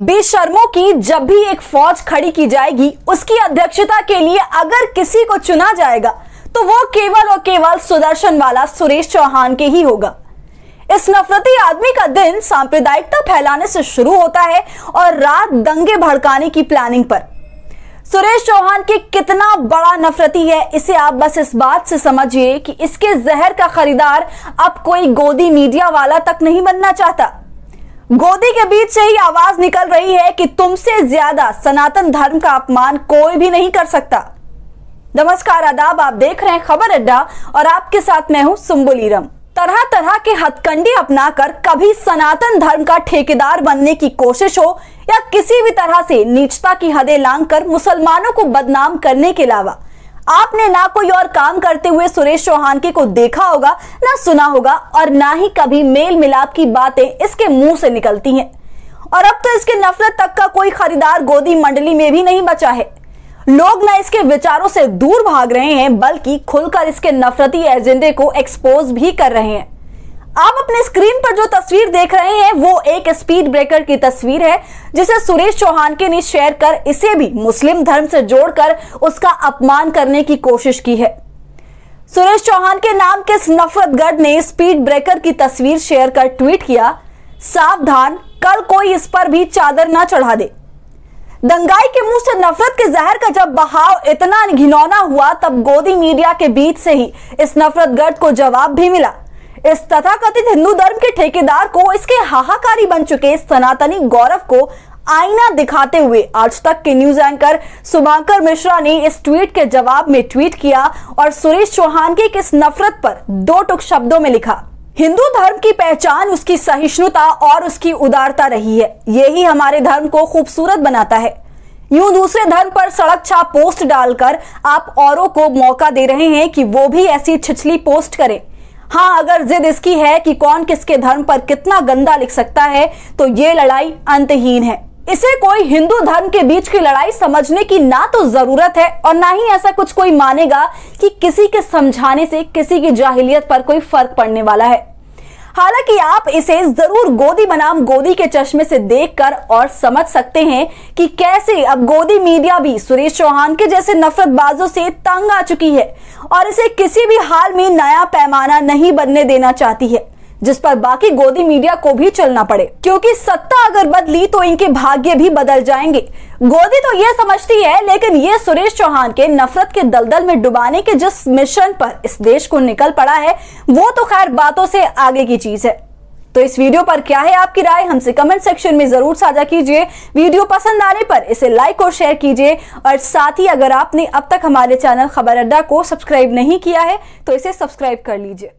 बेशर्मों की जब भी एक फौज खड़ी की जाएगी, उसकी अध्यक्षता के लिए अगर किसी को चुना जाएगा तो वो केवल और केवल सुदर्शन वाला सुरेश चौहान के ही होगा। इस नफरती आदमी का दिन सांप्रदायिकता फैलाने से शुरू होता है और रात दंगे भड़काने की प्लानिंग पर। सुरेश चौहान के कितना बड़ा नफरती है, इसे आप बस इस बात से समझिए कि इसके जहर का खरीदार अब कोई गोदी मीडिया वाला तक नहीं बनना चाहता। गोदी के बीच से ही आवाज़ निकल रही है कि तुमसे ज़्यादा सनातन धर्म का अपमान कोई भी नहीं कर सकता। नमस्कार, आदाब, आप देख रहे हैं खबर अड्डा और आपके साथ मैं हूँ सुम्बुलीरम तरह तरह के हथकंडे अपनाकर कभी सनातन धर्म का ठेकेदार बनने की कोशिश हो या किसी भी तरह से नीचता की हदें लांघकर मुसलमानों को बदनाम करने के अलावा आपने ना कोई और काम करते हुए सुरेश चौहान के को देखा होगा, ना सुना होगा और ना ही कभी मेल मिलाप की बातें इसके मुँह से निकलती हैं। और अब तो इसके नफरत तक का कोई खरीदार गोदी मंडली में भी नहीं बचा है। लोग ना इसके विचारों से दूर भाग रहे हैं, बल्कि खुलकर इसके नफरती एजेंडे को एक्सपोज भी कर रहे हैं। आप अपने स्क्रीन पर जो तस्वीर देख रहे हैं, वो एक स्पीड ब्रेकर की तस्वीर है, जिसे सुरेश चौहान के ने शेयर कर, इसे भी मुस्लिम धर्म से जोड़कर उसका अपमान करने की कोशिश की है। सुरेश चौहान के नाम के नफरत गढ़ ने स्पीड ब्रेकर की तस्वीर शेयर कर ट्वीट किया, सावधान, कल कोई इस पर भी चादर ना चढ़ा दे। दंगाई के मुँह से नफरत के जहर का जब बहाव इतना घिनौना हुआ, तब गोदी मीडिया के बीच से ही इस नफरत गढ़ को जवाब भी मिला। इस तथाकथित हिंदू धर्म के ठेकेदार को इसके हाहाकारी बन चुके सनातनी गौरव को आईना दिखाते हुए आज तक के न्यूज़ एंकर सुभाकर मिश्रा ने इस ट्वीट के जवाब में ट्वीट किया और सुरेश चौहान के किस नफरत पर दो टुक शब्दों में लिखा, हिंदू धर्म की पहचान, उसकी सहिष्णुता और उसकी उदारता रही है। यही हमारे धर्म को खूबसूरत बनाता है। यूँ दूसरे धर्म पर सड़क छाप पोस्ट डालकर आप औरों को मौका दे रहे हैं कि वो भी ऐसी छिछली पोस्ट करें। हाँ अगर जिद इसकी है कि कौन किसके धर्म पर कितना गंदा लिख सकता है तो ये लड़ाई अंतहीन है। इसे कोई हिंदू धर्म के बीच की लड़ाई समझने की ना तो ज़रूरत है, और ना ही ऐसा कुछ कोई मानेगा कि किसी के समझाने से किसी की जाहिलियत पर कोई फ़र्क पड़ने वाला है। हालाँकि आप इसे ज़रूर गोदी बनाम गोदी के चश्मे से देखकर और समझ सकते हैं कि कैसे अब गोदी मीडिया भी सुरेश चौहान के जैसे नफरतबाजों से तंग आ चुकी है और इसे किसी भी हाल में नया पैमाना नहीं बनने देना चाहती है। जिस पर बाकी गोदी मीडिया को भी चलना पड़े। क्योंकि सत्ता अगर बदली तो इनके भाग्य भी बदल जाएँगे। गोदी तो यह समझती है, लेकिन ये सुरेश चौहान के नफरत के दलदल में डुबाने के जिस मिशन पर इस देश को निकल पड़ा है, वो तो खैर बातों से आगे की चीज़ है। तो इस वीडियो पर क्या है आपकी राय, हमसे कमेंट सेक्शन में ज़रूर साझा कीजिए। वीडियो पसंद आने पर इसे लाइक और शेयर कीजिए। और साथ ही अगर आपने अब तक हमारे चैनल खबर अड्डा को सब्सक्राइब नहीं किया है तो इसे सब्सक्राइब कर लीजिए।